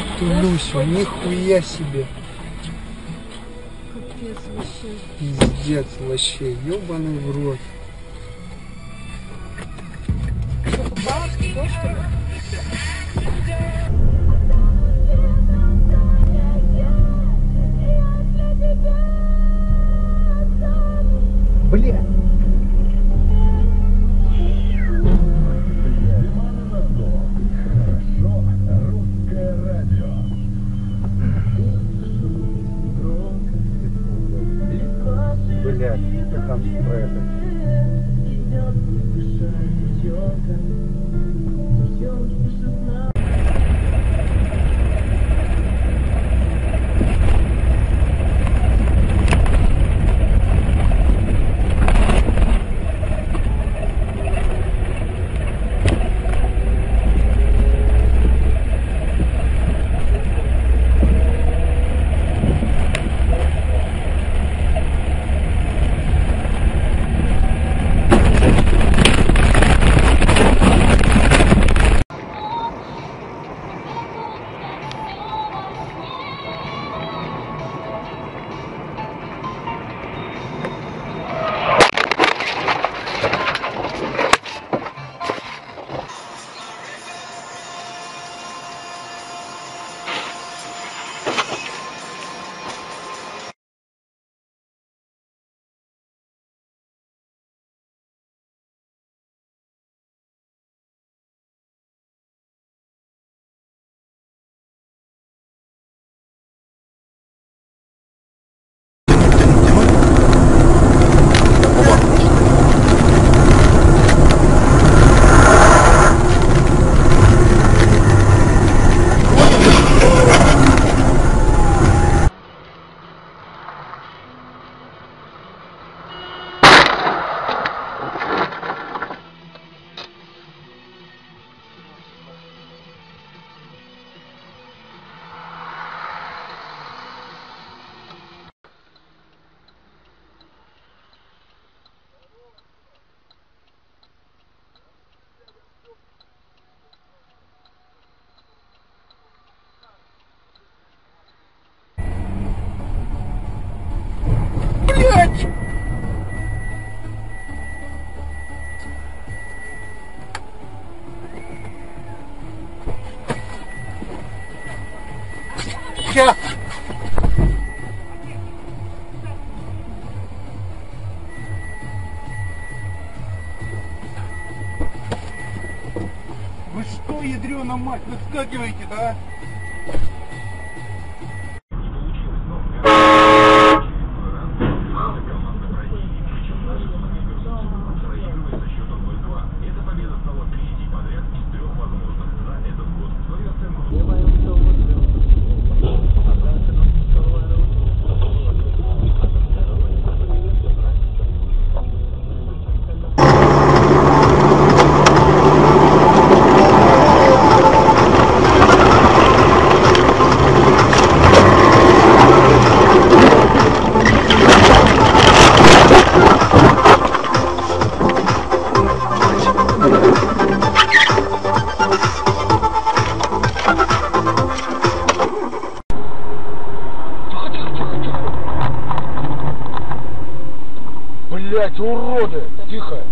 Ебать ты, Люся, нихуя себе. Капец вообще. Пиздец вообще, ебаный в рот. Что, попало? Что, что ли? Блять, как там про это? Ща! Вы что, ядрена мать, выскакиваете, да? Блять, уроды! Тихо!